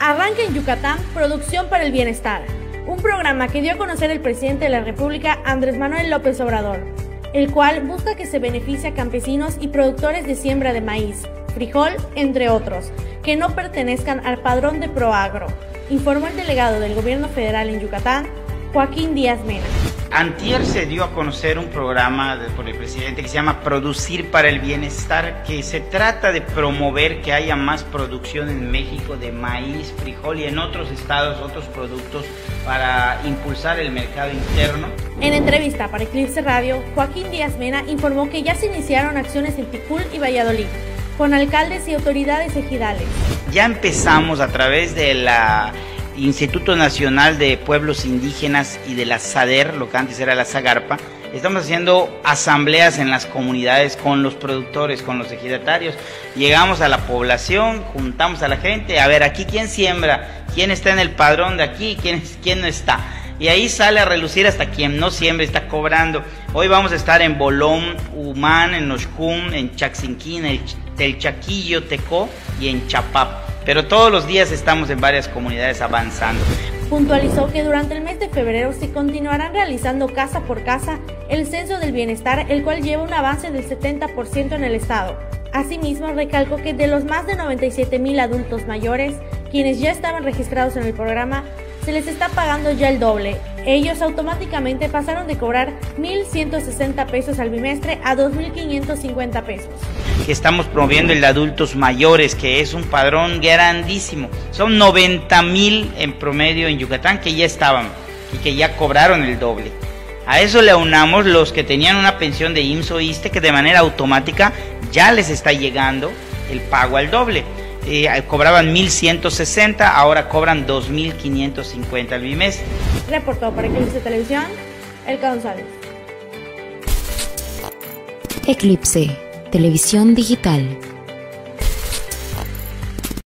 Arranca en Yucatán Producción para el Bienestar, un programa que dio a conocer el presidente de la República, Andrés Manuel López Obrador, el cual busca que se beneficie a campesinos y productores de siembra de maíz, frijol, entre otros, que no pertenezcan al padrón de Proagro, informó el delegado del gobierno federal en Yucatán, Joaquín Díaz Mena. Antier se dio a conocer un programa por el presidente que se llama Producir para el Bienestar, que se trata de promover que haya más producción en México de maíz, frijol y en otros estados otros productos para impulsar el mercado interno. En entrevista para Eclipse Radio, Joaquín Díaz Mena informó que ya se iniciaron acciones en Ticul y Valladolid con alcaldes y autoridades ejidales. Ya empezamos a través de la Instituto Nacional de Pueblos Indígenas y de la SADER, lo que antes era la SAGARPA, estamos haciendo asambleas en las comunidades con los productores, con los ejidatarios. Llegamos a la población, juntamos a la gente, a ver aquí quién siembra, quién está en el padrón de aquí, quién, quién no está. Y ahí sale a relucir hasta quien no siembra está cobrando. Hoy vamos a estar en Bolón, Humán, en Oshkum, en Chaxinquín, en el Chaquillo, Tecó y en Chapap pero todos los días estamos en varias comunidades avanzando. Puntualizó que durante el mes de febrero se continuarán realizando casa por casa el censo del bienestar, el cual lleva un avance del 70% en el estado. Asimismo, recalcó que de los más de 97 mil adultos mayores, quienes ya estaban registrados en el programa, se les está pagando ya el doble. Ellos automáticamente pasaron de cobrar 1.160 pesos al bimestre a 2.550 pesos. Que estamos promoviendo el de adultos mayores, que es un padrón grandísimo. Son 90 mil en promedio en Yucatán que ya estaban y que ya cobraron el doble. A eso le aunamos los que tenían una pensión de IMSS o ISTE que de manera automática ya les está llegando el pago al doble. Eh, cobraban 1.160, ahora cobran 2.550 al bimestre. Reportó para Eclipse Televisión, El González. Eclipse, Televisión Digital.